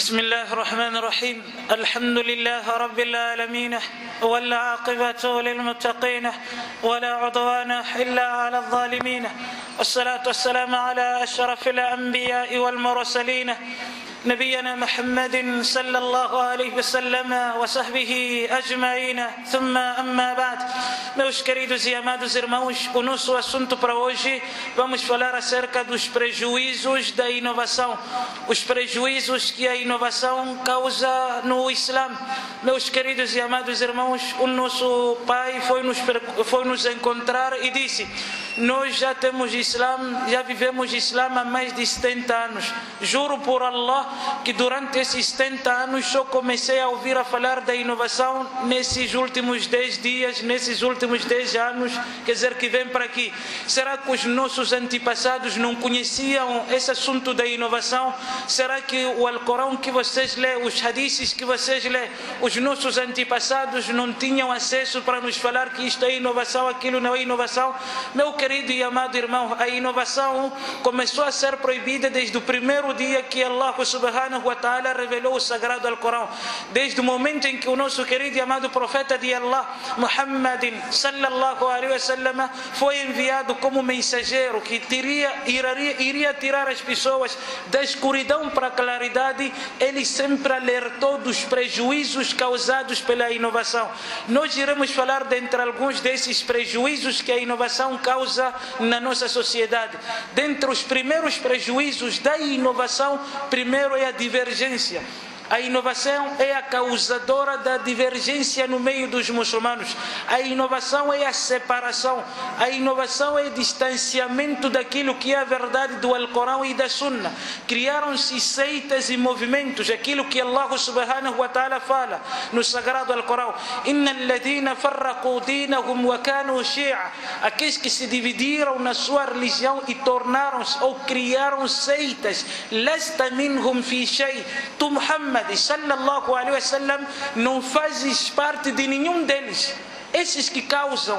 بسم الله الرحمن الرحيم. الحمد لله رب العالمين والعاقبة للمتقين ولا عدوان إلا على الظالمين. والصلاة والسلام على أشرف الأنبياء والمرسلين. نبينا محمد صلى الله عليه وسلم وصحبه أجمعين. ثم أما بعد. Meus queridos e amados irmãos, o nosso assunto para hoje, vamos falar acerca dos prejuízos da inovação. Os prejuízos que a inovação causa no Islã. Meus queridos e amados irmãos, o nosso pai foi nos, foi nos encontrar e disse: Nós já temos Islã, já vivemos Islã há mais de 70 anos. Juro por Allah que durante esses 70 anos só comecei a ouvir a falar da inovação nesses últimos 10 dias, nesses últimos 10 anos, quer dizer, que vem para aqui. Será que os nossos antepassados não conheciam esse assunto da inovação? Será que o Alcorão que vocês lê, os hadiths que vocês lê, os nossos antepassados não tinham acesso para nos falar que isto é inovação, aquilo não é inovação? Meu querido e amado irmão, a inovação começou a ser proibida desde o primeiro dia que Allah subhanahu wa ta'ala revelou o sagrado Alcorão. Desde o momento em que o nosso querido e amado profeta de Allah, Muhammadin sallallahu alaihi wasallam, foi enviado como mensageiro que teria, iria, iria tirar as pessoas da escuridão para a claridade, ele sempre alertou dos prejuízos causados pela inovação. Nós iremos falar dentre alguns desses prejuízos que a inovação causa na nossa sociedade. Dentre os primeiros prejuízos da inovação, primeiro é a divergência. A inovação é a causadora da divergência no meio dos muçulmanos. A inovação é a separação. A inovação é o distanciamento daquilo que é a verdade do Alcorão e da Sunna. Criaram-se seitas e movimentos, aquilo que Allah subhanahu wa ta'ala fala no sagrado Alcorão. Aqueles que se dividiram na sua religião e tornaram-se ou criaram seitas. Lasta minhum fi shay. Tu Muhammad Muhammad sallallahu alaihi wasallam não fazes parte de nenhum deles. Esses que causam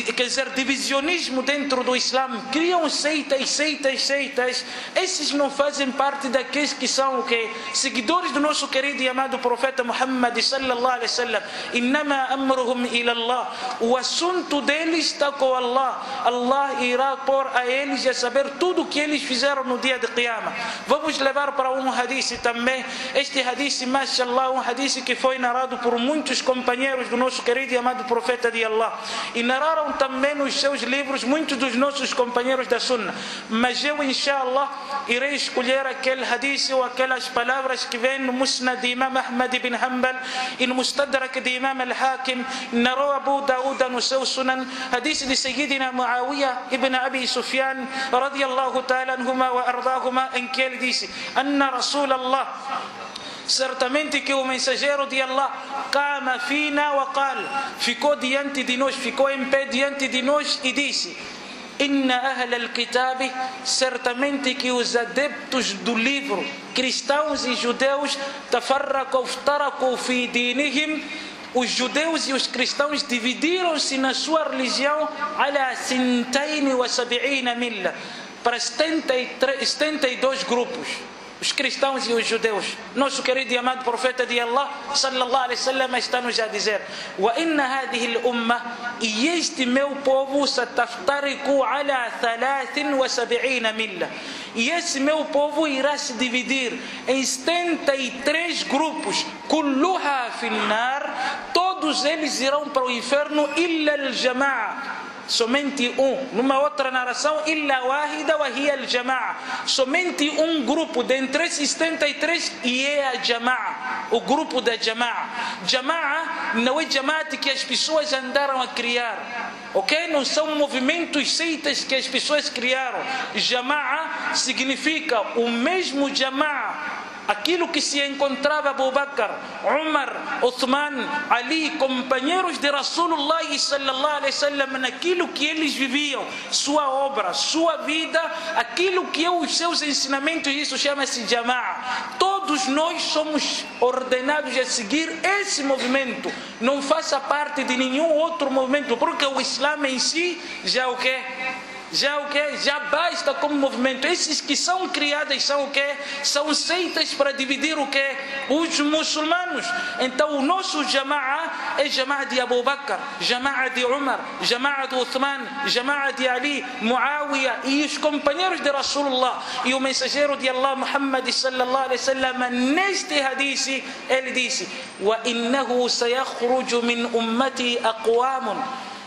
quer dizer, divisionismo dentro do Islã, criam seitas, seitas, seitas. Esses não fazem parte daqueles que são o que? Seguidores do nosso querido e amado profeta Muhammad sallallahu alaihi wasallam. Innama amruhum ila Allah. O assunto deles está com Allah. Allah irá pôr a eles a saber tudo o que eles fizeram no dia de Qiyamah. Vamos levar para um hadith também. Este hadith, mashallah, um hadith que foi narrado por muitos companheiros do nosso querido e amado profeta de Allah. E narraram também nos seus livros muitos dos nossos companheiros da Sunna. Mas eu, inshallah, irei escolher aquele hadith ou aquelas palavras que vêm no Musnad de Imam Ahmad ibn Hanbal e no Mustadrak de Imam al-Hakim, narrou Abu Daud no seu Sunan, hadith de Sayyidina Muawiyah ibn Abi Sufyan, radiyallahu ta'ala em que ele disse: Anna Rasulallah certamente que o mensageiro de Allah cama fina wa qal ficou diante de nós ficou em pé diante de nós e disse Inna ahl al-kitab certamente que os adeptos do livro cristãos e judeus fi dinihim os judeus e os cristãos dividiram-se na sua religião ala sintain wa sab'ina milla para 72 grupos os cristãos e os judeus. Nosso querido e amado profeta de Allah, sallallahu alaihi wasallam, está nos a dizer: "Wa inna hadhihi al-umma e este meu povo sataftariku ala 73 milla." E esse meu povo irá se dividir em 73 grupos, kulluha finnar, todos eles irão para o inferno illa al-jama'a somente um. Numa outra narração, illa wahida wa hiya al-jama'a. Somente um grupo dentre esses 73 e é a jama'a, o grupo da jama'a. Jama'a não é jama'a que as pessoas andaram a criar. Ok? Não são movimentos seitas que as pessoas criaram. Jama'a significa o mesmo jama'a aquilo que se encontrava Abu Bakr, Umar, Uthman, Ali, companheiros de Rasulullah sallallahu alaihi wasallam naquilo que eles viviam, sua obra, sua vida, aquilo que é os seus ensinamentos, isso chama-se Jama'a. Todos nós somos ordenados a seguir esse movimento, não faça parte de nenhum outro movimento, porque o Islã em si já o que já o que? Já basta como movimento. Esses que são criadas são o que? São seitas para dividir o que? Os muçulmanos. Então o nosso jama'a é jama'a de Abu Bakr, jama'a de Umar, jama'a de Uthman, jama'a de Ali, Muawiyah e os companheiros de Rasulullah. E o mensageiro de Allah, Muhammad sallallahu alaihi wasallam, neste hadith, ele disse: "Wa innahu sayakhruju min ummati aqwamun"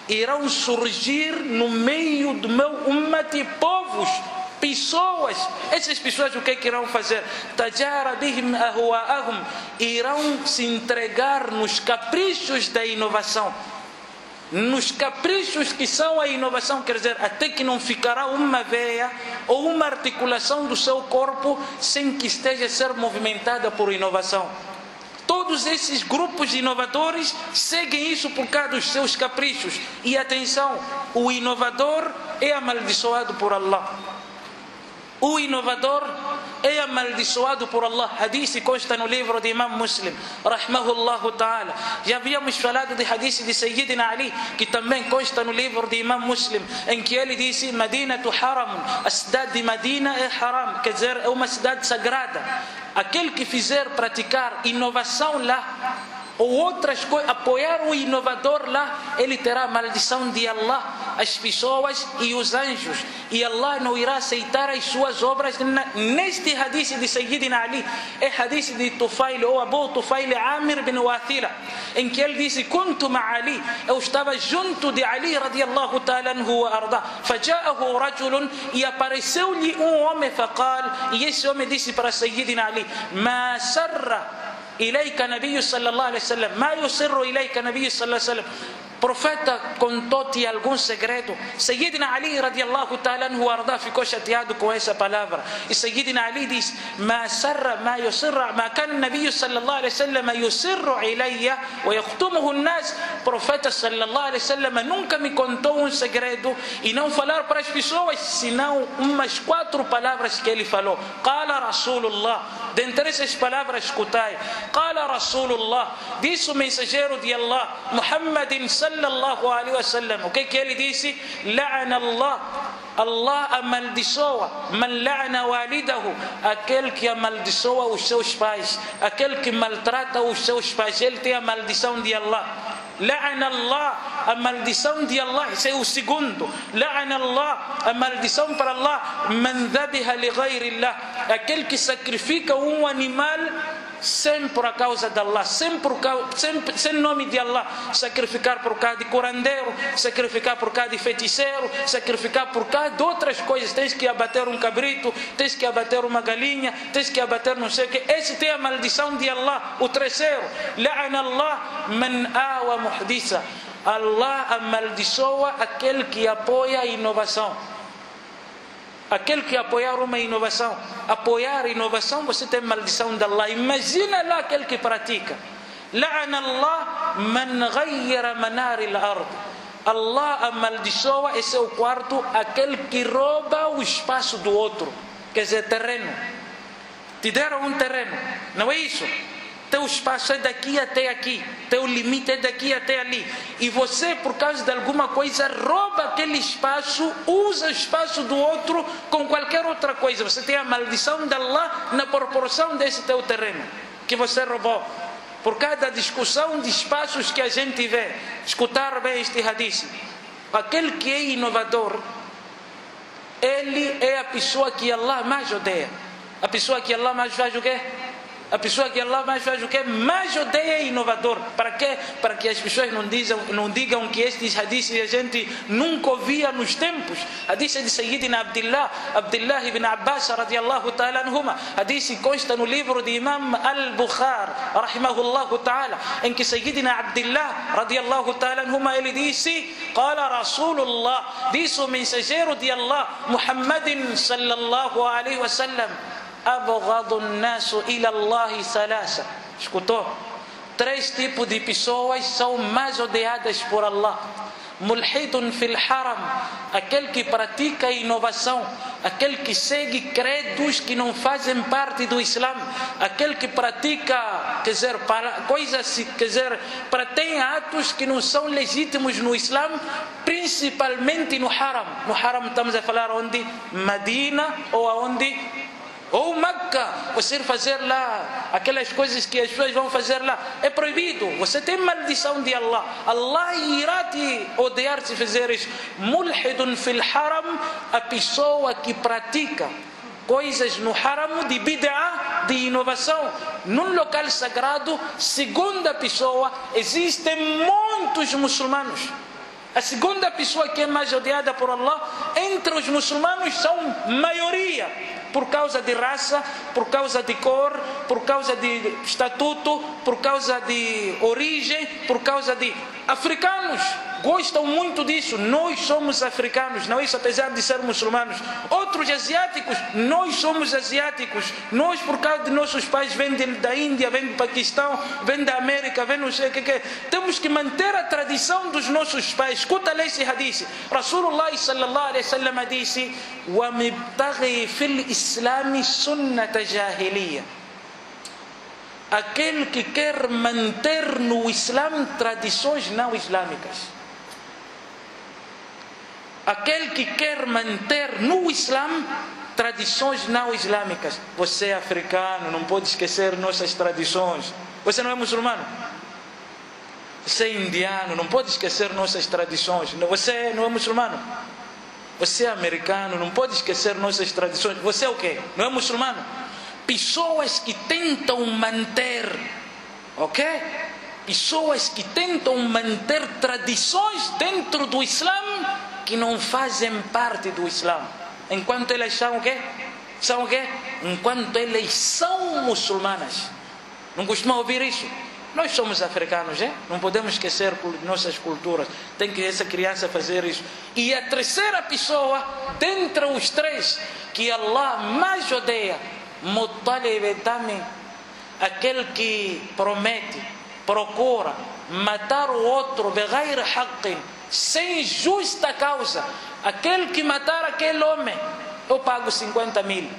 irão surgir no meio do meu ummati povos, pessoas. Essas pessoas o que, é que irão fazer? Tajara bihim ahwa'ahum. Irão se entregar nos caprichos da inovação. Nos caprichos que são a inovação, quer dizer, até que não ficará uma veia ou uma articulação do seu corpo sem que esteja a ser movimentada por inovação. Todos esses grupos inovadores seguem isso por causa dos seus caprichos. E atenção, o inovador é amaldiçoado por Allah. O inovador é amaldiçoado por Allah. Hadith consta no livro de Imam Muslim, rahmahullah ta'ala. Já havíamos falado de hadith de Sayyidina Ali, que também consta no livro de Imam Muslim, em que ele disse: Madina tu haram, a cidade de Madina é haram, quer dizer, é uma cidade sagrada. Aquele que fizer praticar inovação lá, ou outras coisas, apoiar o inovador lá, ele terá a maldição de Allah, as pessoas e os anjos. E Allah não irá aceitar as suas obras. Neste hadith de Sayyidina Ali, é hadith de Tufail ou Abu Tufail Amir bin Wathila, em que ele disse: Kuntu Ali, eu estava junto de Ali radiallahu ta'ala anhu wa arda. Faja'ahu rajulun e apareceu-lhe um homem, faqal, e esse homem disse para Sayyidina Ali: Ma sarra إليك نبي صلى الله عليه وسلم ما يسر إليك نبي صلى الله عليه وسلم profeta contou-te algum segredo. Sayyidina Ali radiallahu ta'ala anhu arda ficou chateado com essa palavra. E Sayyidina Ali diz: "Ma sarra ma yusirra ma kana an-nabiy sallallahu alaihi wasallam yusirru ilayya wa yaqtumuhu an-nas." Profeta sallallahu alaihi nunca me contou um segredo e não falar para as pessoas, senão umas quatro palavras que ele falou. Qala Rasulullah. Dentre essas palavras escutai. Qala Rasulullah. Disse o mensageiro de Allah, Muhammadin sallallahu صلى الله عليه وسلم وكيف يلي ديسي لعن الله الله أمال ديسوا من لعن والده أكلك يا مال ديسوا وشوش فايش أكلك مال تراتا وشوش فايش يلتي يا مال دي الله لعن الله أمال ديسون دي الله سيو سيقندو لعن الله أمال ديسون فر الله من ذبه لغير الله أكلك سكرفيك هو نمال sem por a causa de Allah, sem, por, sem, sem nome de Allah, sacrificar por causa de curandeiro, sacrificar por causa de feiticeiro, sacrificar por causa de outras coisas. Tens que abater um cabrito, tens que abater uma galinha, tens que abater não sei o que. Esse tem a maldição de Allah. O terceiro, Allah man awa muhdisa. Allah amaldiçoa aquele que apoia a inovação. Aquele que apoiar uma inovação, apoiar inovação, você tem maldição de Allah. Imagina lá aquele que pratica. La'ana Allah man ghayyara manar al-ard. Allah amaldiçoa, esse é o quarto, aquele que rouba o espaço do outro. Quer dizer, terreno. Te deram um terreno, não é isso? teu espaço é daqui até aqui, teu limite é daqui até ali. E você, por causa de alguma coisa, rouba aquele espaço, usa o espaço do outro com qualquer outra coisa. Você tem a maldição de Allah na proporção desse teu terreno que você roubou. Por cada discussão de espaços que a gente vê, escutar bem este hadith. Aquele que é inovador, ele é a pessoa que Allah mais odeia. A pessoa que Allah mais faz o quê? A pessoa que Allah mais faz o que mais odeia é inovador. Para quê? Para que as pessoas não, dizem, não digam que estes hadiths a gente nunca ouvia nos tempos. Hadith de Sayyidina Abdullah, Abdullah ibn Abbas radiallahu ta'ala anhuma. Hadith consta no livro de Imam Al-Bukhari, rahimahullahu ta'ala, em que Sayyidina Abdullah radiallahu ta'ala anhuma ele disse, Qala Rasulullah, disse o mensageiro de Allah, Muhammadin sallallahu alaihi wasallam, nasu ila Allah salasa. Escutou? Três tipos de pessoas são mais odiadas por Allah. mulhidun fil haram, aquele que pratica inovação, aquele que segue credos que não fazem parte do Islã, aquele que pratica, quer dizer, coisas, quer dizer, tem atos que não são legítimos no Islã, principalmente no haram. No haram estamos a falar onde? Medina ou aonde? Ou Meca, você fazer lá aquelas coisas que as pessoas vão fazer lá, é proibido. Você tem maldição de Allah. Allah irá te odiar se fazer isso. Mulhidun fil haram, a pessoa que pratica coisas no haram de bid'ah, de inovação, num local sagrado, segunda pessoa, existem muitos muçulmanos. A segunda pessoa que é mais odiada por Allah entre os muçulmanos são maioria por causa de raça, por causa de cor, por causa de estatuto, por causa de origem, por causa de africanos gostam muito disso. Nós somos africanos, não é isso, apesar de ser muçulmanos. Outros asiáticos, nós somos asiáticos. Nós, por causa de nossos pais, vêm da Índia, vêm do Paquistão, vêm da América, vêm não sei o que, que. Temos que manter a tradição dos nossos pais. Escuta lá esse hadith. Rasulullah sallallahu alaihi wasallam disse: وَمِبْتَغِي فِي الْإِسْلَامِ سُنَّةَ جَاهِلِيَّةً aquele que quer manter no Islã tradições não islâmicas aquele que quer manter no Islã tradições não islâmicas. Você é africano, não pode esquecer nossas tradições. Você não é muçulmano? Você é indiano, não pode esquecer nossas tradições. Você não é muçulmano? Você é americano, não pode esquecer nossas tradições. Você é o quê? Não é muçulmano? Pessoas que tentam manter, ok? Pessoas que tentam manter tradições dentro do Islã que não fazem parte do Islã. Enquanto elas são o quê? São o quê? Enquanto elas são muçulmanas. Não costuma ouvir isso? Nós somos africanos, é? não podemos esquecer nossas culturas. Tem que essa criança fazer isso. E a terceira pessoa, dentre os três, que Allah mais odeia, aquele que promete, procura matar o outro, sem justa causa. Aquele que matar aquele homem, eu pago 50 mil.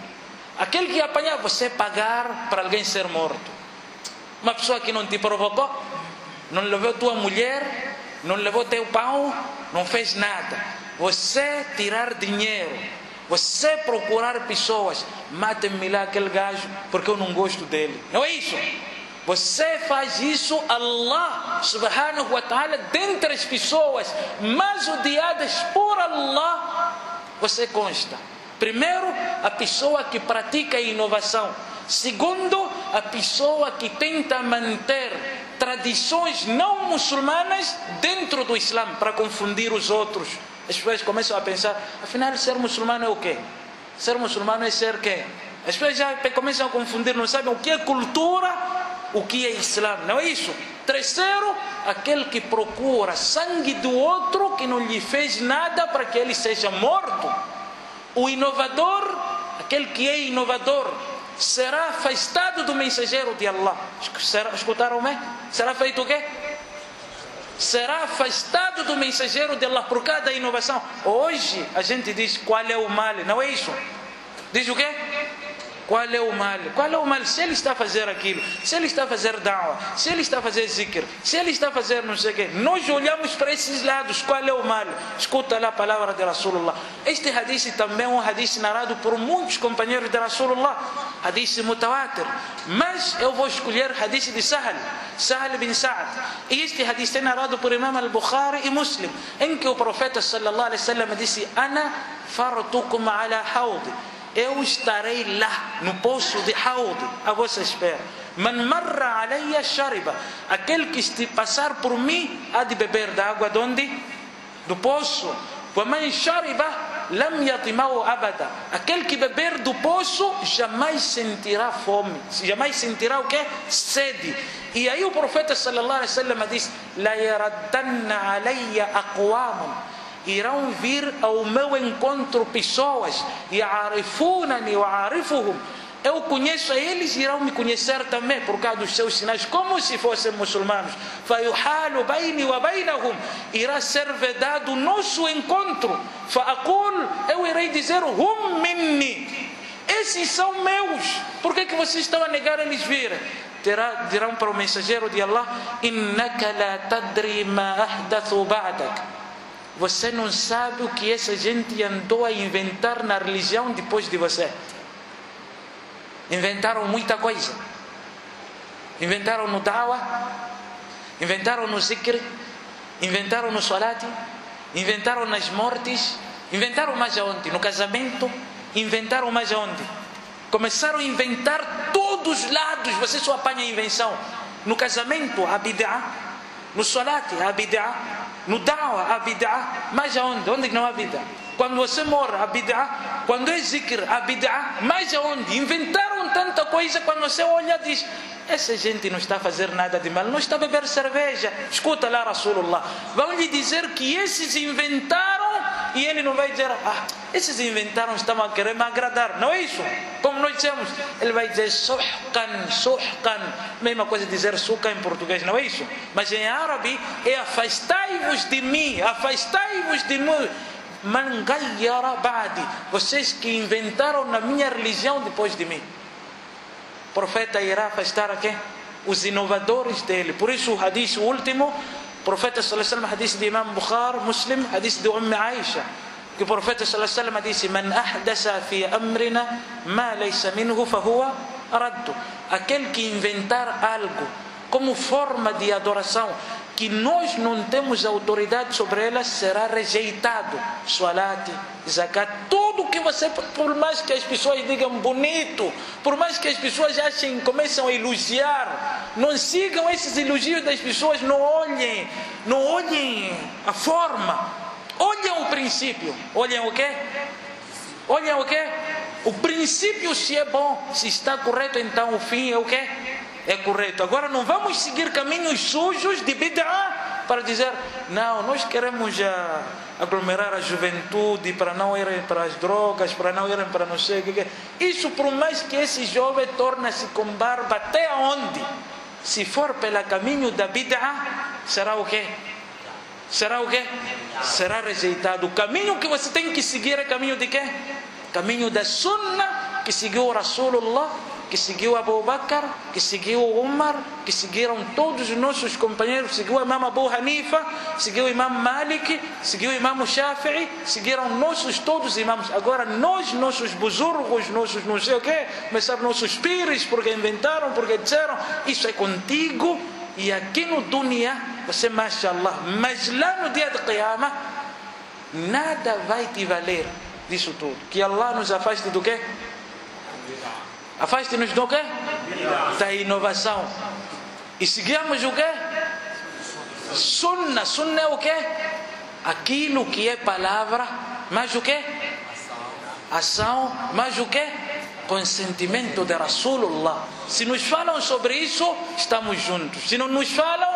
Aquele que apanhar, você pagar para alguém ser morto. Uma pessoa que não te provocou, não levou tua mulher, não levou teu pão, não fez nada. Você tirar dinheiro, você procurar pessoas, matem-me lá aquele gajo porque eu não gosto dele. Não é isso? Você faz isso, Allah subhanahu wa ta'ala, dentre as pessoas mais odiadas por Allah, você consta. Primeiro, a pessoa que pratica inovação. Segundo, a pessoa que tenta manter tradições não muçulmanas dentro do Islã para confundir os outros. As pessoas começam a pensar, afinal, ser muçulmano é o quê? Ser muçulmano é ser quê? As pessoas já começam a confundir, não sabem o que é cultura o que é Islã, não é isso? Terceiro, aquele que procura sangue do outro que não lhe fez nada para que ele seja morto. O inovador, aquele que é inovador, será afastado do mensageiro de Allah. Escutaram me? Será feito o quê? Será afastado do mensageiro de Allah por cada inovação. Hoje a gente diz qual é o mal, não é isso? Diz o quê? Qual é o mal? Qual é o mal? Se ele está a fazer aquilo, se ele está a fazer da'wah, se ele está a fazer zikr, se ele está a fazer não sei o quê, nós olhamos para esses lados, qual é o mal? Escuta lá a palavra de Rasulullah. Este hadith também é um hadith narrado por muitos companheiros de Rasulullah, hadith mutawatir. Mas eu vou escolher hadith de Sahal, Sahal bin Sa'ad. E este hadith é narrado por Imam al-Bukhari e Muslim, em que o profeta sallallahu alaihi wasallam disse: Ana fartukum ala hawdi eu estarei lá no poço de Haud a vossa espera. Man marra alayya shariba. Aquele que passar por mim há de beber da água de onde? Do poço. man shariba lam yatimau abada. Aquele que beber do poço jamais sentirá fome, jamais sentirá o que? Sede. E aí o profeta sallallahu alaihi wasallam diz: "La yaraddanna alayya aqwamun" irão vir ao meu encontro pessoas, e arifunani wa arifuhum, eu conheço a eles irão me conhecer também por causa dos seus sinais, como se fossem muçulmanos. فَيُحَالُ بَيْنِ وَبَيْنَهُمْ Irá ser vedado o nosso encontro. فَأَقُولُ Eu irei dizer, hum minni. Esses são meus. Por que, que vocês estão a negar eles virem? Terá, dirão para o mensageiro de Allah: Innaka la tadri ma ahdathu ba'dak. Você não sabe o que essa gente andou a inventar na religião depois de você. Inventaram muita coisa. Inventaram no dawa, inventaram no zikr, inventaram no salat, inventaram nas mortes, inventaram mais aonde? No casamento, inventaram mais aonde? Começaram a inventar todos os lados, você só apanha a invenção. No casamento, a no salat, a no dawa, a bid'ah, mais aonde? Onde não há bid'ah? Quando você morre, a bid'ah, quando é zikr, a bid'ah, mais aonde? Inventaram tanta coisa, quando você olha diz, essa gente não está a fazer nada de mal, não está a beber cerveja. Escuta lá, Rasulullah. Vão lhe dizer que esses inventaram e ele não vai dizer, ah, esses inventaram, estão a querer me agradar. Não é isso? Como nós dizemos, ele vai dizer suhkan, suhkan. Mesma coisa dizer suca em português, não é isso? Mas em árabe é afastai-vos de mim, afastai-vos de mim. Man gayyara ba'di. Vocês que inventaram na minha religião depois de mim. O profeta irá afastar a quem? Os inovadores dele. Por isso o hadith último profeta sallallahu alaihi wasallam hadis de Imam Bukhari, Muslim, hadis de Umm Aisha, que o profeta sallallahu disse: "Man ahdasa fi amrina ma laysa minhu fahuwa raddu." Aquele que inventar algo como forma de adoração que nós não temos autoridade sobre ela será rejeitado. Salat, zakat, tudo que você, por mais que as pessoas digam bonito, por mais que as pessoas achem, começam a elogiar, não sigam esses elogios das pessoas, não olhem, não olhem a forma, olhem o princípio. Olhem o quê? Olhem o quê? O princípio se é bom, se está correto, então o fim é o quê? é correto. Agora não vamos seguir caminhos sujos de bid'ah para dizer, não, nós queremos já aglomerar a juventude para não irem para as drogas, para não irem para não sei o que. Isso por mais que esse jovem torne-se com barba até onde? Se for pelo caminho da bid'ah, será o quê? Será o quê? Será rejeitado. O caminho que você tem que seguir é caminho de quê? Caminho da sunnah que seguiu o Rasulullah que seguiu Abu Bakr, que seguiu Umar, que seguiram todos os nossos companheiros, seguiu o Imam Abu Hanifa, seguiu o Imam Malik, seguiu o Imam Shafi'i, seguiram nossos todos os imãs. Agora nós, nossos buzurgos, nossos não sei o quê, começaram nossos pires, porque inventaram, porque disseram, isso é contigo, e aqui no dunya, você, mashallah, mas lá no dia de Qiyamah, nada vai te valer disso tudo. Que Allah nos afaste do quê? Afaste-nos do quê? Da inovação. E seguimos o quê? Sunna. Sunna é o quê? Aquilo que é palavra, mas o quê? Ação, mas o quê? Consentimento de Rasulullah. Se nos falam sobre isso, estamos juntos. Se não nos falam,